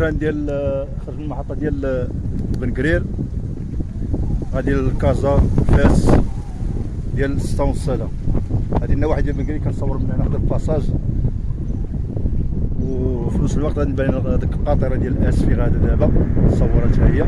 الـ train ديال خرج من المحطة ديال بن قرير. غادي لكازا فاس ديال 6 ونص هذا غادي لنا واحد ديال بن قرير كنصور من هنا حدا الـ passage. وفي نفس الوقت غادي نبان هذيك القاطره ديال اسفي غادا دابا صورتها هي.